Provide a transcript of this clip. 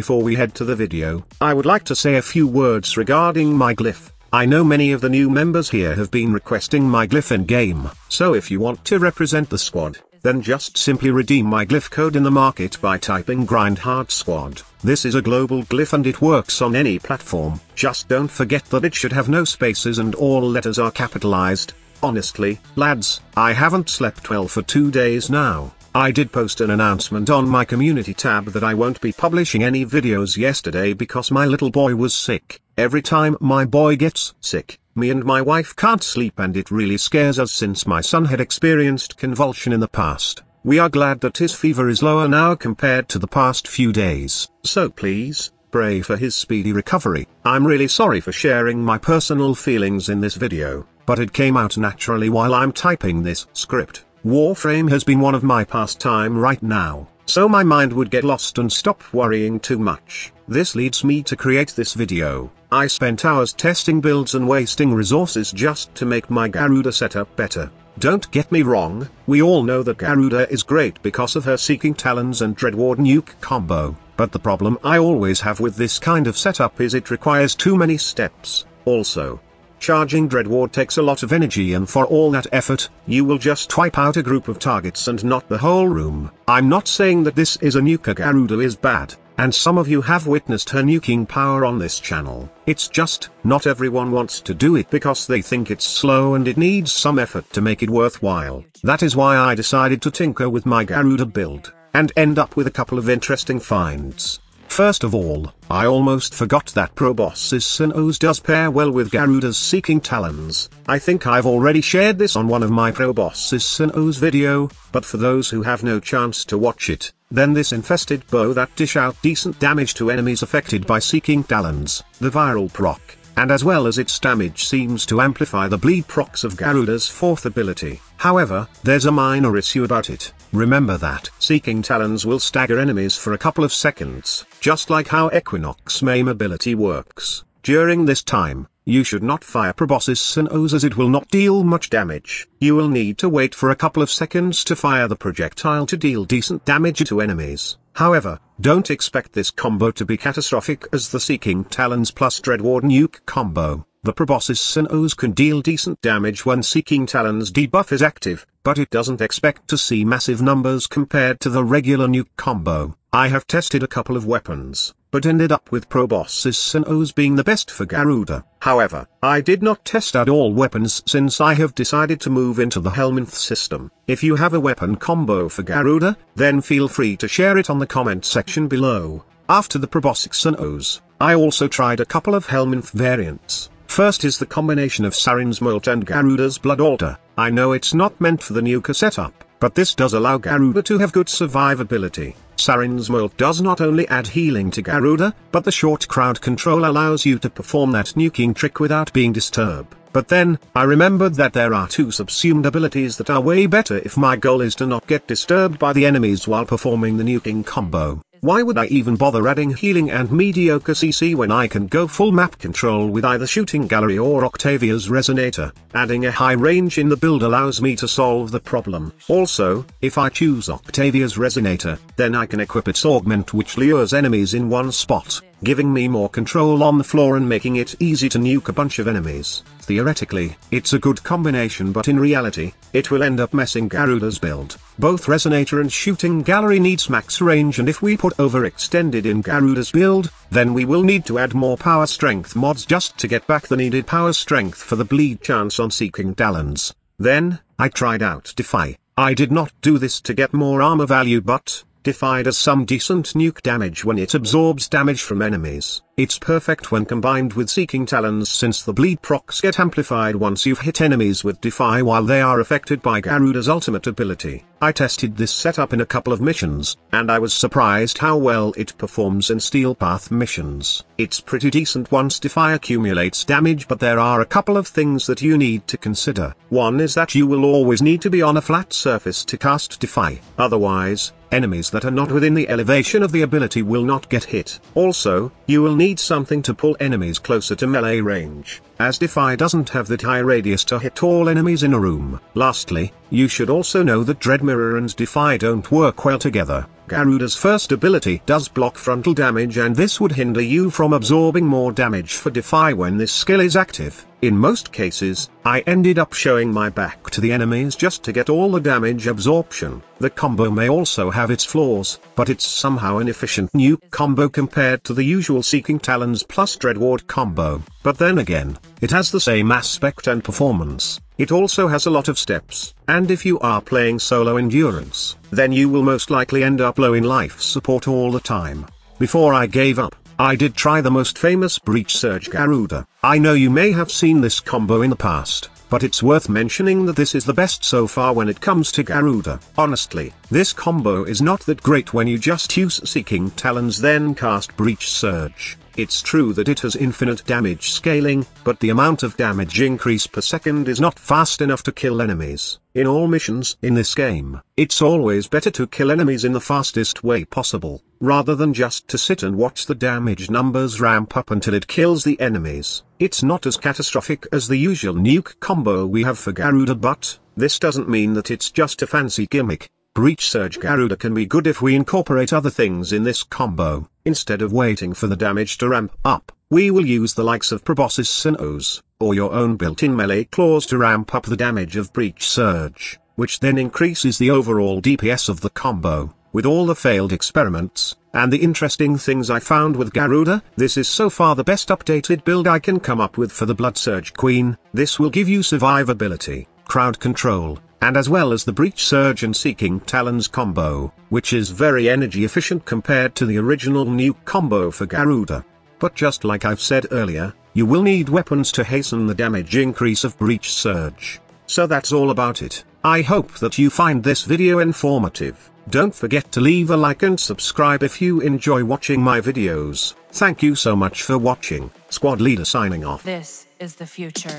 before we head to the video, I would like to say a few words regarding my glyph. I know many of the new members here have been requesting my glyph in game, so if you want to represent the squad, then just simply redeem my glyph code in the market by typing grind grindhard squad. This is a global glyph and it works on any platform, just don't forget that it should have no spaces and all letters are capitalized. Honestly, lads, I haven't slept well for two days now. I did post an announcement on my community tab that I won't be publishing any videos yesterday because my little boy was sick. Every time my boy gets sick, me and my wife can't sleep and it really scares us since my son had experienced convulsion in the past. We are glad that his fever is lower now compared to the past few days. So please, pray for his speedy recovery. I'm really sorry for sharing my personal feelings in this video, but it came out naturally while I'm typing this script. Warframe has been one of my pastime right now, so my mind would get lost and stop worrying too much. This leads me to create this video. I spent hours testing builds and wasting resources just to make my Garuda setup better. Don't get me wrong, we all know that Garuda is great because of her Seeking Talons and Dreadward nuke combo, but the problem I always have with this kind of setup is it requires too many steps. Also, Charging Dreadward takes a lot of energy and for all that effort, you will just wipe out a group of targets and not the whole room. I'm not saying that this is a nuker Garuda is bad, and some of you have witnessed her nuking power on this channel. It's just, not everyone wants to do it because they think it's slow and it needs some effort to make it worthwhile. That is why I decided to tinker with my Garuda build, and end up with a couple of interesting finds. First of all, I almost forgot that Proboscis Cernos does pair well with Garuda's Seeking Talons. I think I've already shared this on one of my Proboscis Cernos video, but for those who have no chance to watch it, then this infested bow that dish out decent damage to enemies affected by Seeking Talons, the viral proc, and as well as its damage seems to amplify the bleed procs of Garuda's fourth ability. However, there's a minor issue about it. Remember that Seeking Talons will stagger enemies for a couple of seconds, just like how Equinox Maim ability works. During this time, you should not fire Proboscis Cernos as it will not deal much damage. You will need to wait for a couple of seconds to fire the projectile to deal decent damage to enemies. However, don't expect this combo to be catastrophic as the Seeking Talons plus Dreadward nuke combo. The Proboscis Cernos can deal decent damage when Seeking Talons debuff is active, but it doesn't expect to see massive numbers compared to the regular nuke combo. I have tested a couple of weapons, but ended up with Proboscis Cernos being the best for Garuda. However, I did not test out all weapons since I have decided to move into the Helminth system. If you have a weapon combo for Garuda, then feel free to share it on the comment section below. After the Proboscis Cernos, I also tried a couple of Helminth variants. First is the combination of Saryn's Molt and Garuda's Blood Altar. I know it's not meant for the nuker setup, but this does allow Garuda to have good survivability. Saryn's Molt does not only add healing to Garuda, but the short crowd control allows you to perform that nuking trick without being disturbed. But then, I remembered that there are two subsumed abilities that are way better if my goal is to not get disturbed by the enemies while performing the nuking combo. Why would I even bother adding healing and mediocre CC when I can go full map control with either Shooting Gallery or Octavia's Resonator? Adding a high range in the build allows me to solve the problem. Also, if I choose Octavia's Resonator, then I can equip its augment which lures enemies in one spot, giving me more control on the floor and making it easy to nuke a bunch of enemies. Theoretically, it's a good combination but in reality, it will end up messing Garuda's build. Both Resonator and Shooting Gallery needs max range and if we put overextended in Garuda's build, then we will need to add more power strength mods just to get back the needed power strength for the bleed chance on Seeking Talons. Then, I tried out Defy. I did not do this to get more armor value but, Defy as some decent nuke damage when it absorbs damage from enemies. It's perfect when combined with Seeking Talons since the bleed procs get amplified once you've hit enemies with Defy while they are affected by Garuda's ultimate ability. I tested this setup in a couple of missions, and I was surprised how well it performs in Steel Path missions. It's pretty decent once Defy accumulates damage but there are a couple of things that you need to consider. One is that you will always need to be on a flat surface to cast Defy, otherwise, enemies that are not within the elevation of the ability will not get hit. Also, you will need something to pull enemies closer to melee range, as Defy doesn't have that high radius to hit all enemies in a room. Lastly, you should also know that Dread Mirror and Defy don't work well together. Garuda's first ability does block frontal damage and this would hinder you from absorbing more damage for Defy when this skill is active. In most cases, I ended up showing my back to the enemies just to get all the damage absorption. The combo may also have its flaws, but it's somehow an efficient new combo compared to the usual Seeking Talons plus Dreadward combo. But then again, it has the same aspect and performance. It also has a lot of steps, and if you are playing solo endurance, then you will most likely end up low in life support all the time. Before I gave up, I did try the most famous Breach Surge Garuda. I know you may have seen this combo in the past, but it's worth mentioning that this is the best so far when it comes to Garuda. Honestly, this combo is not that great when you just use Seeking Talons then cast Breach Surge. It's true that it has infinite damage scaling, but the amount of damage increase per second is not fast enough to kill enemies. In all missions in this game, it's always better to kill enemies in the fastest way possible, rather than just to sit and watch the damage numbers ramp up until it kills the enemies. It's not as catastrophic as the usual nuke combo we have for Garuda but, this doesn't mean that it's just a fancy gimmick. Breach Surge Garuda can be good if we incorporate other things in this combo. Instead of waiting for the damage to ramp up, we will use the likes of Proboscis Cernos, or your own built-in melee claws to ramp up the damage of Breach Surge, which then increases the overall DPS of the combo. With all the failed experiments, and the interesting things I found with Garuda, this is so far the best updated build I can come up with for the Blood Surge Queen. This will give you survivability, crowd control, and as well as the Breach Surge and Seeking Talons combo, which is very energy efficient compared to the original nuke combo for Garuda. But just like I've said earlier, you will need weapons to hasten the damage increase of Breach Surge. So that's all about it. I hope that you find this video informative. Don't forget to leave a like and subscribe if you enjoy watching my videos. Thank you so much for watching. Squad Leader signing off. This is the future.